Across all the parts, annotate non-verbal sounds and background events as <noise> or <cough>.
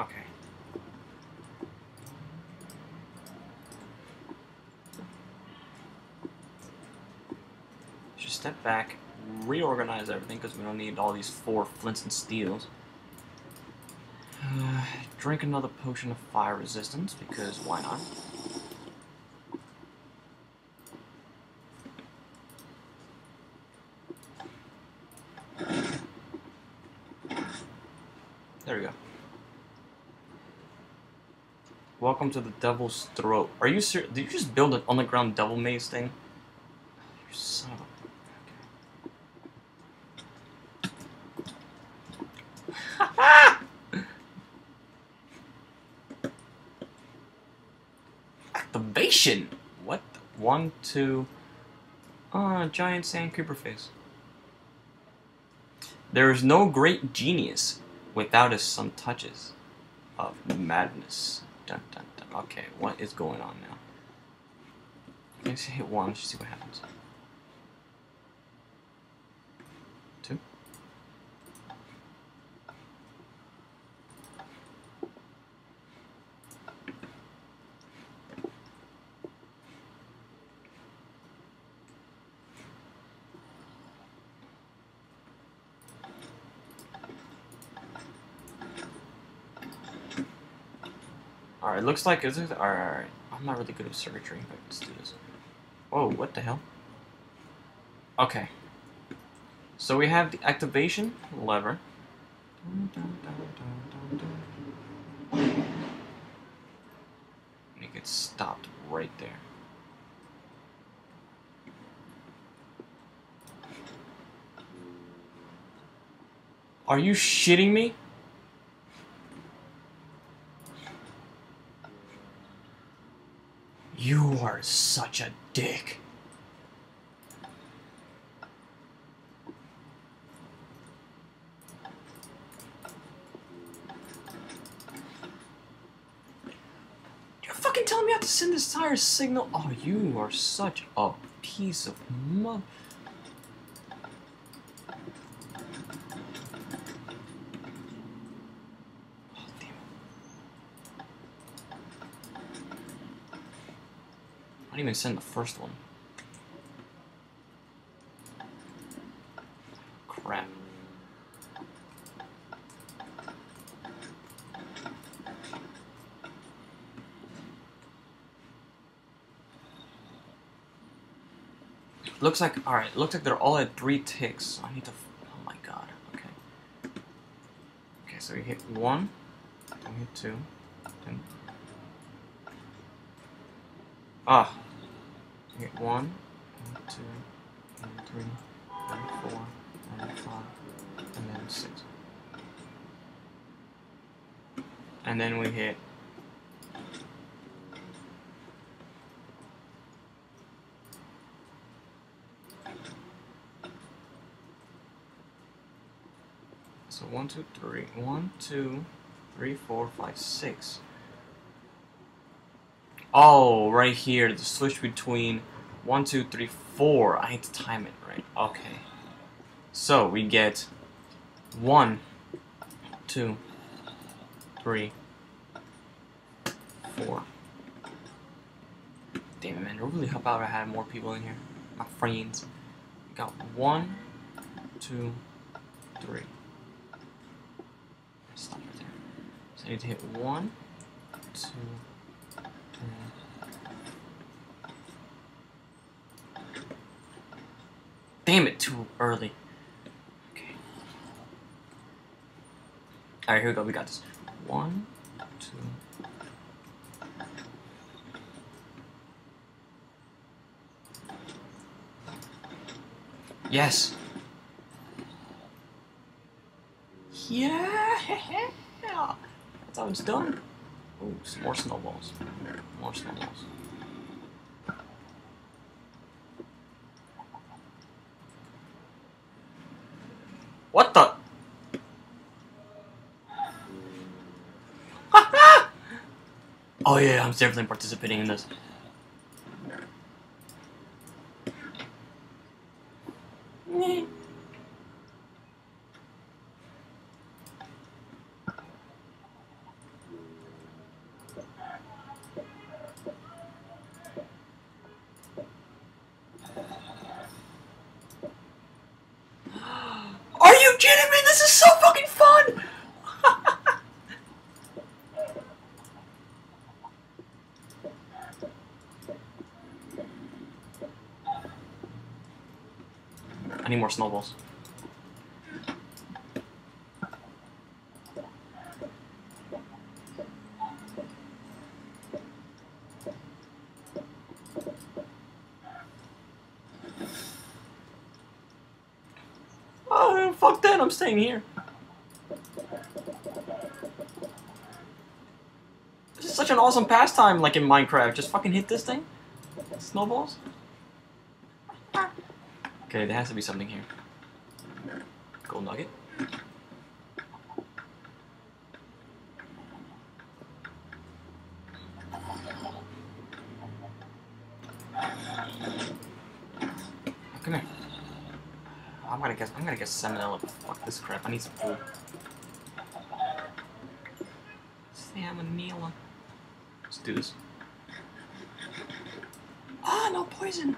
Okay. Just step back, reorganize everything because we don't need all these four flints and steels. Uh, drink another potion of fire resistance because why not? There we go. Welcome to the Devil's Throat. Are you ser- Did you just build an underground devil maze thing? You son of a. <laughs> Activation! What? One, two. Ah, giant sand creeper face. There is no great genius without his some touches of madness. Dun, dun. Okay, what is going on now? Let's hit one, let's see what happens. Two. Alright, looks like is it alright, alright. I'm not really good at circuitry, but let's do this. Whoa, what the hell? Okay. So we have the activation lever. And it gets stopped right there. Are you shitting me? Are such a dick. You're fucking telling me I have to send this tire signal? Oh, you are such a piece of mud. Didn't even send the first one. Crap. Looks like, alright, looks like they're all at three ticks. I need to, oh my god, okay. Okay, so we hit one, then we hit two, then Ah. Get one, and two, and three, and four, and five, and then six. And then we hit So one, two, three, one, two, three, four, five, six. Oh, right here, the switch between one, two, three, four. I need to time it right. Okay. So we get one, two, three, four. Damn it, man! It would really help out if I had more people in here. My friends. We got one, two, three. Stop right there. So I need to hit one, two. Damn it, too early. Okay. Alright, here we go. We got this. One, two. Yes. Yeah. That's how it's done. Ooh, some more snowballs. More snowballs. What the? <laughs> oh yeah, I'm definitely participating in this. <laughs> so fucking fun! I need more snowballs. Oh, fuck that, I'm staying here. This is such an awesome pastime, like in Minecraft. Just fucking hit this thing. Snowballs. Okay, there has to be something here. Gold nugget. Come here. I'm gonna guess. I'm gonna guess salmonella. Fuck this crap. I need some food. Salmonella. Let's do this. Ah, no poison.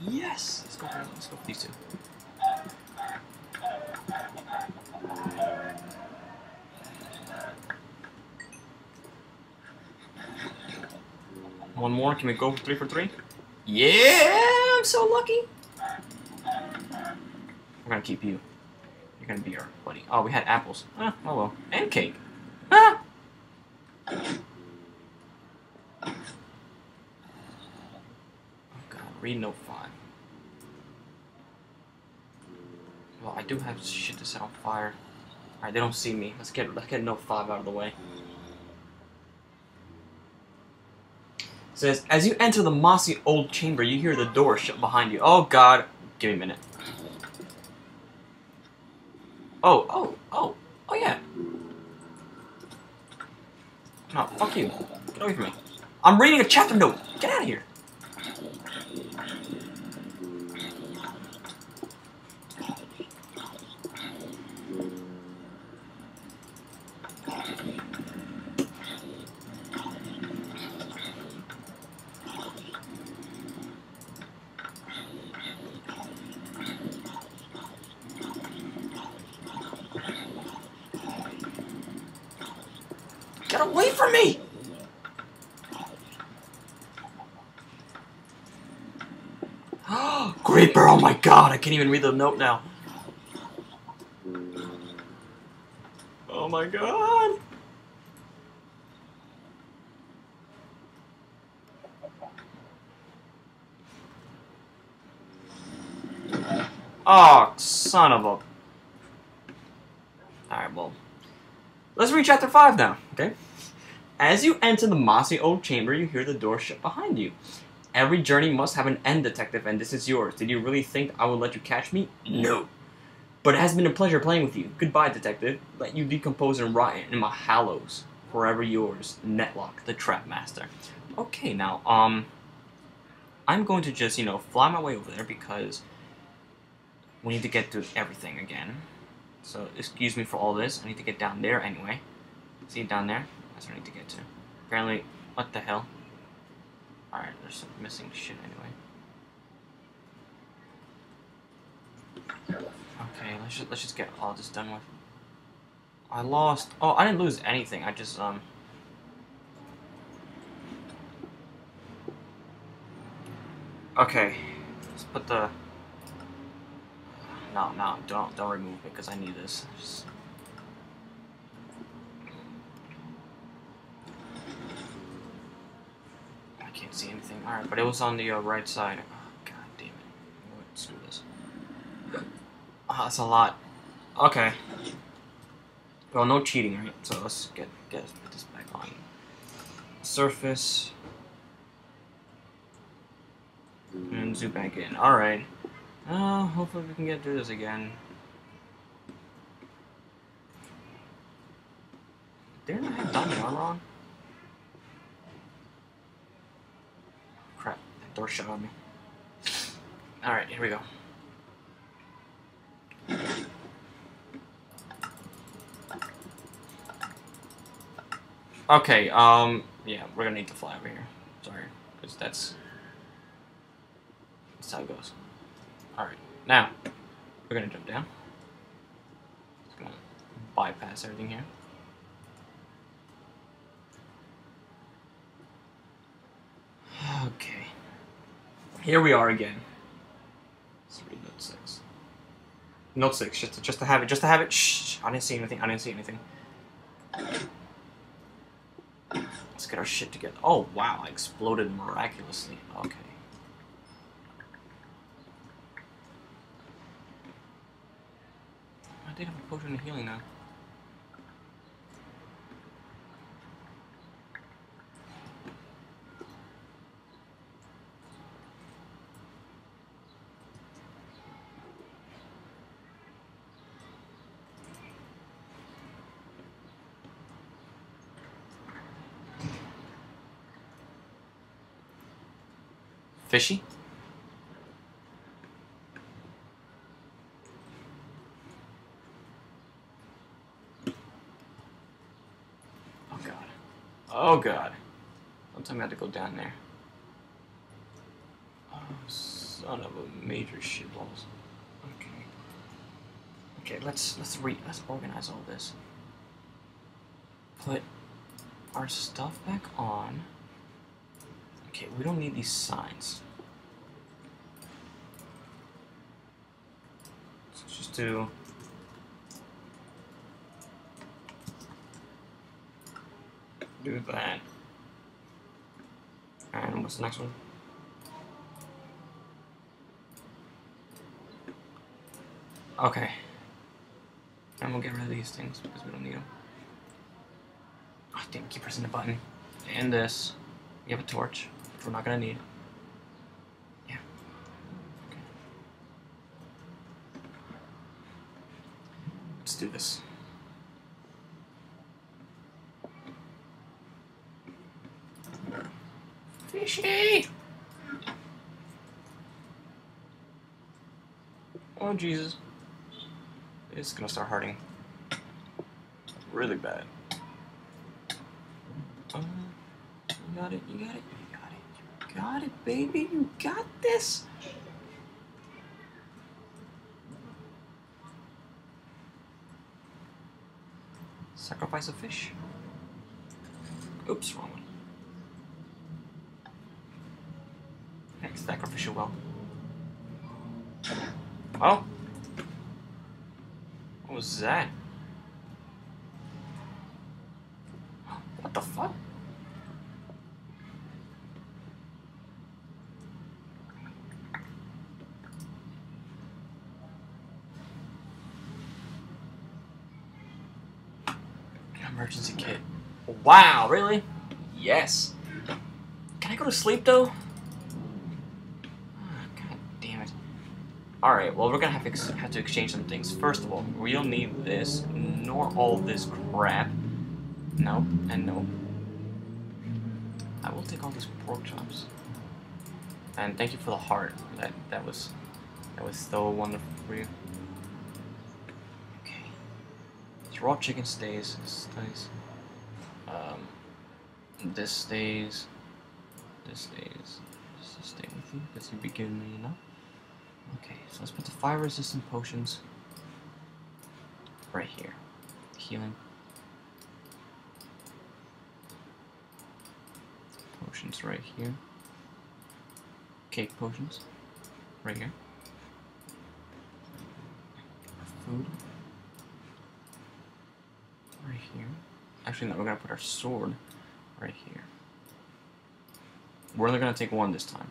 Yes. Let's go. For, let's go for these two. One more. Can we go for three for three? Yeah, I'm so lucky. We're gonna keep you. You're gonna be our buddy. Oh, we had apples. Ah, oh well. And cake. Ah! Oh god, read note 5. Well, I do have shit to set on fire. Alright, they don't see me. Let's get let's get note 5 out of the way. It says, as you enter the mossy old chamber, you hear the door shut behind you. Oh god. Give me a minute. Oh, oh, oh, oh yeah. No, fuck you. Get away from me. I'm reading a chapter note. Get out of here. Get away from me! <gasps> Creeper, oh my god, I can't even read the note now. Oh my god. Oh, son of a... Alright, well... Let's read chapter 5 now, okay? As you enter the mossy old chamber, you hear the door shut behind you. Every journey must have an end, detective, and this is yours. Did you really think I would let you catch me? No. But it has been a pleasure playing with you. Goodbye, detective. Let you decompose and rot in my hallows. Forever yours, Netlock, the Trap Master. Okay, now, um... I'm going to just, you know, fly my way over there because we need to get through everything again. So, excuse me for all this. I need to get down there anyway. See down there? That's what I need to get to. Apparently, what the hell? Alright, there's some missing shit anyway. Okay, let's just, let's just get all this done with. I lost... Oh, I didn't lose anything. I just, um... Okay. Let's put the... No, no, don't, don't remove it, because I need this. Just... can't see anything. Alright, but it was on the uh, right side. Oh, God damn it. Let's do this. Oh, that's a lot. Okay. Well, no cheating, right? So let's get get put this back on. Surface. And zoom back in. Alright. Uh, hopefully we can get through this again. Didn't I have diamond armor on? Shut on me. Alright, here we go. Okay, um, yeah, we're gonna need to fly over here. Sorry, because that's, that's how it goes. Alright, now, we're gonna jump down. Come on. bypass everything here. <sighs> Okay. Here we are again. Let's read note six. Note six, just to, just to have it, just to have it. Shh! I didn't see anything. I didn't see anything. Let's get our shit together. Oh wow! I exploded miraculously. Okay. I did have a potion of healing now. Fishy? Oh god. Oh god. Me I have to go down there. Oh, son of a major shitballs. Okay. Okay, let's let's re let's organize all this. Put our stuff back on. Okay, we don't need these signs. Let's just do... Do that. And what's the next one? Okay. And we'll get rid of these things because we don't need them. Oh, ah, damn, keep pressing the button. And this. You have a torch we're not gonna need. Yeah. Okay. Let's do this. Fishy! Oh Jesus. It's gonna start hurting. Really bad. Uh, you got it, you got it, got it, baby, you got this. Sacrifice a fish. Oops, wrong one. Next sacrificial well. Oh. What was that? What the fuck? Emergency kit. Wow, really? Yes. Can I go to sleep though? Ah, God damn it. Alright, well we're gonna have to, have to exchange some things. First of all, we don't need this, nor all this crap. Nope, and nope. I will take all these pork chops. And thank you for the heart. That that was that was so wonderful for you. Okay. Raw chicken stays. Stays. Um, this stays. This stays. This will stay with you because you've been giving me enough. Okay, so let's put the fire resistant potions right here. Healing. Potions right here. Cake potions right here. Food right here. Actually, no, we're gonna put our sword right here. We're only gonna take one this time.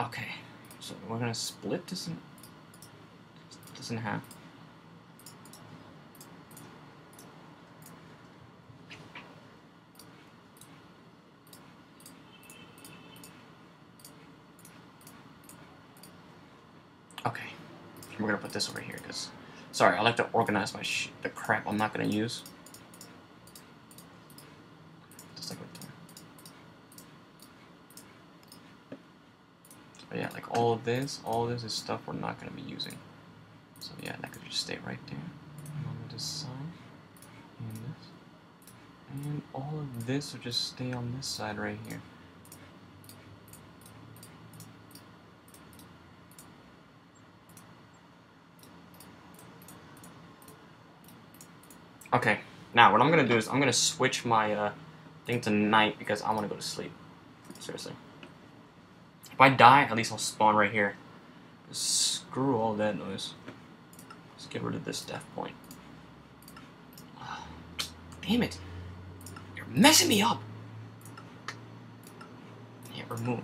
Okay, so we're gonna split this in this in half. Okay, we're gonna put this over here because, sorry, I like to organize my the crap I'm not gonna use. Just like with the- So yeah, like all of this, all of this is stuff we're not gonna be using. So yeah, that could just stay right there. And on this side, and this, and all of this will just stay on this side right here. Okay, now what I'm gonna do is I'm gonna switch my uh, thing to night because I want to go to sleep. Seriously. If I die, at least I'll spawn right here. Screw all that noise. Let's get rid of this death point. <sighs> Damn it. You're messing me up. Remove.